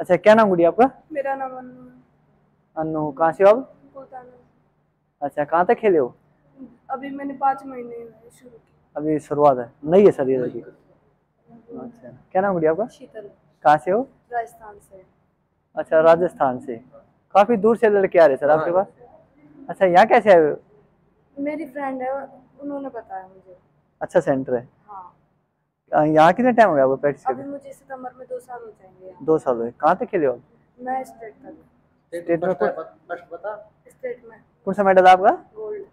अच्छा क्या नाम गुड़िया आपका? मेरा नाम अनु है। अनु कहाँ से हो आप? अच्छा कहाँ तक खेले हो? अभी मैंने पाँच महीने शुरू की अभी शुरुआत है। नई है सर ये लड़की अच्छा क्या नाम गुड़िया आपका? शीतल। कहाँ से हो? राजस्थान से। अच्छा राजस्थान से। काफ़ी दूर से लड़के आ रहे सर आपके पास? अच्छा यहाँ कैसे आए? मेरी फ्रेंड है उन्होंने बताया मुझे। अच्छा सेंटर है। यहाँ कितने टाइम हो गया आपको प्रैक्टिस अभी करते मुझे सितंबर में दो साल हो जाएँगे। दो साल हुए। कहाँ तक खेले हो? मैं स्टेट तक। स्टेट में कौन स्टेट में। कौन सा मेडल आपका? गोल्ड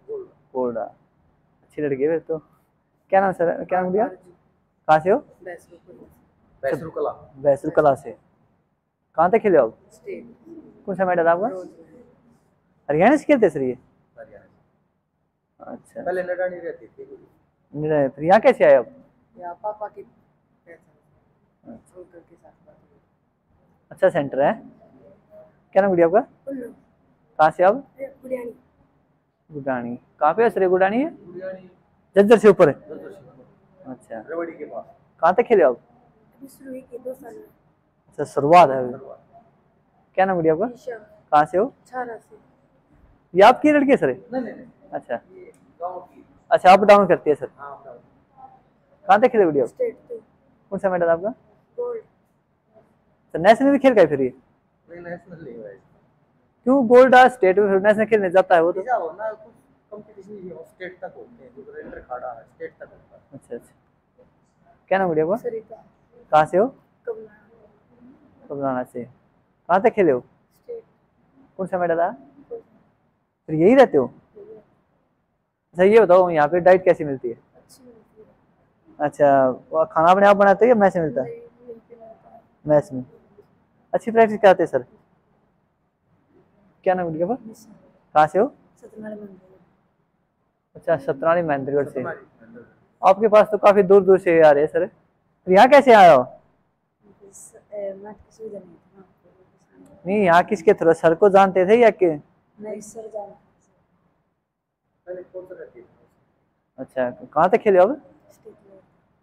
गोल्ड अच्छी लड़की है फिर तो। क्या नाम सर? क्या नाम दिया कहाँ से हो? वैष्णो कला। से। कहाँ तक खेले हो आप? कौन सा मेडल आपका? हरियाणा से खेलते सर ये? अच्छा। पहले नडानी रहती थी। नहीं, फिर यहाँ कैसे आए आप? या पापा की पैसा अंकल के साथ बात हुई। अच्छा सेंटर है? क्या नाम गुड़िया आपका? कहाँ से आप? गुड़ियानी। गुडानी कहाँ पे है सर गुडानी है जज्जर से ऊपर है? अच्छा। रेवड़ी के पास। कहाँ तक खेले आप? अभी शुरू ही की दो साल में। अच्छा शुरुआत है क्या नाम गुड़िया आपका? कहाँ से हो? ये आपकी लड़की है सर? नहीं नहीं नहीं। अच्छा। ये गाँव की। अच्छा अप डाउन करती है सर? हाँ कहाँ तक खेले टू कौन सा मेडल आपका? गोल्ड तो नेशनल भी खेल है फिर ये? नहीं नेशनल नहीं हुआ है क्यों गोल्ड आ स्टेट में फिर नेशनल खेलने जाता है वो तो। हो ना कुछ कंपटीशन ही हो स्टेट तक होते हैं जो रेंडर खाड़ा है स्टेट तक होता अच्छा अच्छा। क्या नाम गुड़िया आपका सरिता। कहाँ से हो? कबराना से। कहाँ तक खेले हो? स्टेट कौन सा मेडल आया फिर यही रहते हो? अच्छा ये बताओ यहाँ पे डाइट कैसी है अच्छी मिलती है? अच्छा खाना अपने आप बनाते हो या मैस में मिलता? है। मैस में। अच्छी प्रैक्टिस कराते हैं सर। क्या नाम आपका कहाँ से हो? अच्छा सतनाली महेंद्रगढ़ से। आपके पास तो काफ़ी दूर दूर से आ रहे हैं सर। फिर यहाँ कैसे आए हो? नहीं थी ना नहीं यहाँ किसके थ्रू? सर को जानते थे या के? नहीं सर जान पहले कौन सा रहती है अच्छा कहाँ तक खेले हो अब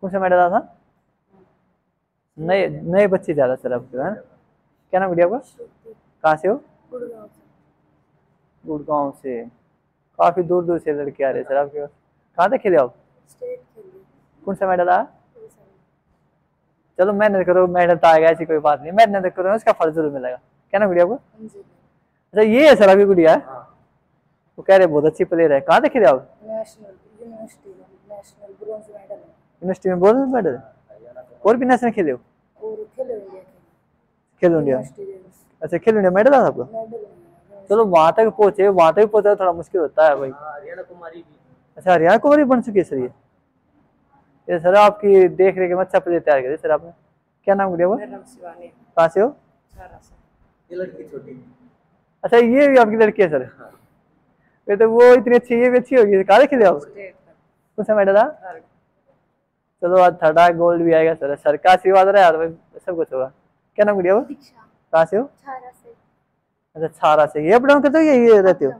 कौन सा मेडल आया था। नए नए बच्चे ज़्यादा सर आपके है। ना क्या नाम गुड़िया आपका? कहाँ से हो? गुड़गांव से। काफ़ी दूर दूर से लड़के आ रहे हैं सर आपके पास। कहाँ तक खेले हो आप कौन सा मेडल आया। चलो मेहनत करो मेडल तो आएगा ऐसी कोई बात नहीं। मेहनत करो उसका फल ज़रूर मिलेगा। क्या नाम गुड़िया आपका? अच्छा ये है सर अभी गुड़िया? है। वो कह रहे बहुत अच्छी प्लेयर है। कहाँ तक खेले आप? National university national bronze medal है यूनिवर्सिटी में बहुत मेडल है और भी नेशनल खेले हो? और खेलो इंडिया गेम्स अच्छा खेलो इंडिया मेडल था आपको? है चलो वहाँ तक पहुँचे वहाँ तक पहुँचा थोड़ा मुश्किल होता है भाई। हाँ, हरियाणा कुमारी भी। अच्छा हरियाणा कुमारी बन चुकी है सर ये? ये सर आपकी देख रेख में अच्छा प्लेयर तैयार करे सर आपने। क्या नाम गुड़िया वो? है, कहाँ से हो? ये लड़की छोटी। अच्छा ये भी आपकी लड़की है सर? हाँ। ये तो वो इतनी अच्छी ये भी अच्छी होगी। कहाँ खेले आप? कौन सा मेडल था? चलो आज थर्ड गोल्ड भी आएगा सर सर का आशीर्वाद रहा यार भाई सब कुछ होगा। क्या नाम गुड़िया वो? कहाँ से हो? छारा से। अच्छा छारा से। ये अप डाउन करते हो या ये रहते हो?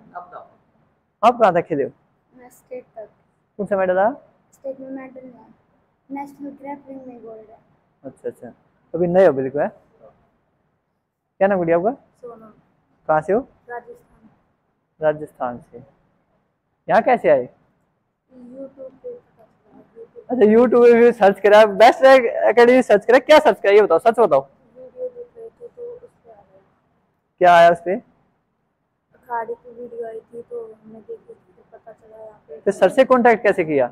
आप कहाँ तक खेले हो? मैं स्टेट तक। कौन सा मेडल था स्टेट में मेडल है नेशनल ग्रैपलिंग में गोल्ड है। अच्छा अच्छा। अभी नए हो बिल्कुल है। क्या नाम गुड़िया आपका? सोनम। कहाँ से हो? राजस्थान। राजस्थान से। यहाँ कैसे आए यूट्यूब पे पता चला यूट्यूब अच्छा यूट्यूब पे भी सर्च करा। बेस्ट एकेडमी सर्च करा। क्या सर्च करा? ये बताओ सच बताओ। तो पर क्या आया उस पे? अखाड़े की वीडियो आई थी तो हमने देखी तो पता चला यहाँ पे। फिर सर से कांटेक्ट कैसे किया?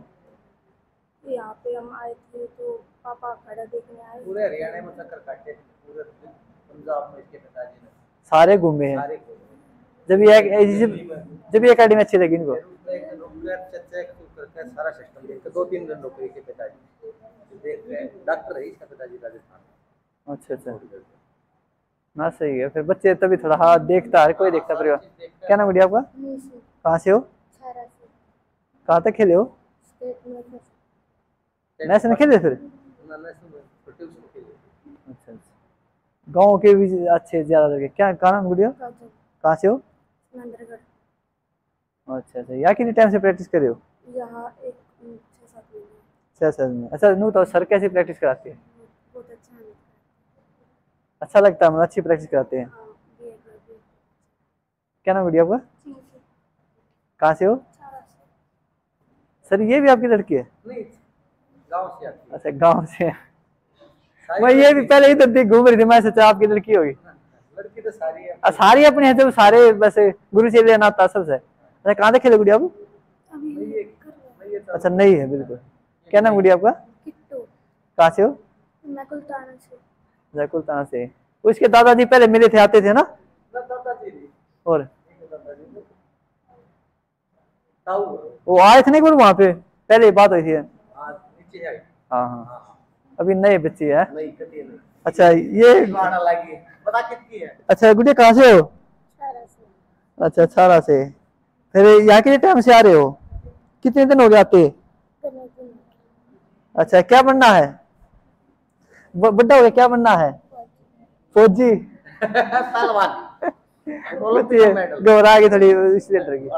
यहाँ पे हम आए थे तो पापा अखाड़ा देखने आए। पूरे हरियाणा में चक्कर काटे पूरे पंजाब में इसके पिताजी ने। सारे घूमे हैं। जब ये जब जब ये एकेडमी अच्छी लगी इनको। करके सारा सिस्टम देख के दो तीन दिन नौकरी के पिताजी। देख रहे हैं डॉक्टर है इसका पिताजी राजस्थान। अच्छा अच्छा। ना सही है फिर बच्चे तभी थोड़ा हाँ देखता है कोई देखता परिवार। क्या नाम गुड़िया आपका? कहाँ से हो? कहाँ तक खेले हो? नेशनल खेले फिर? छोटे अच्छा अच्छा। गाँव के भी अच्छे ज़्यादा लगे। क्या कहाँ नाम गुड़िया कहाँ से हो? अच्छा अच्छा। यहाँ कितनी टाइम से प्रैक्टिस करे हो? यहाँ एक छः सात महीने छः अच्छा नू तो सर कैसे प्रैक्टिस कराती है? बहुत अच्छा है अच्छा लगता है मतलब अच्छी प्रैक्टिस कराते हैं? हाँ क्या नाम गुड़िया आपका? कहाँ से हो? सर ये भी आपकी लड़की है? नहीं से अच्छा गाँव से। मैं ये भी पहले इधर देख घूम रही थी मैं सोचा आपकी लड़की होगी। लड़की तो सारी है। आ, सारी अपने हैं तो सारे वैसे गुरु से लेना था सबसे अच्छा कहाँ से खेले गुड़िया आप? अच्छा नहीं है बिल्कुल। क्या नाम गुड़िया आपका? कहाँ से हो? से। जयकुल ताना से। उसके दादाजी पहले मिले थे आते थे ना? ना दादाजी नहीं। और? वो आए थे ना एक बार वहाँ पे? पहले बात हुई थी। आई हाँ। हाँ हाँ। अभी नए बच्चे है। नहीं नहीं। अच्छा ये गाना लगी। पता कितनी है? अच्छा गुड़िया कहाँ से हो? सारा अच्छा छारा से। फिर यहाँ कितने टाइम से आ रहे हो? कितने दिन हो गए आते? करने के लिए अच्छा क्या बनना है? बड़ा बड्डा हो गया क्या बनना है? फौजी। पहलवान घबरा गई थोड़ी इसलिए डर गई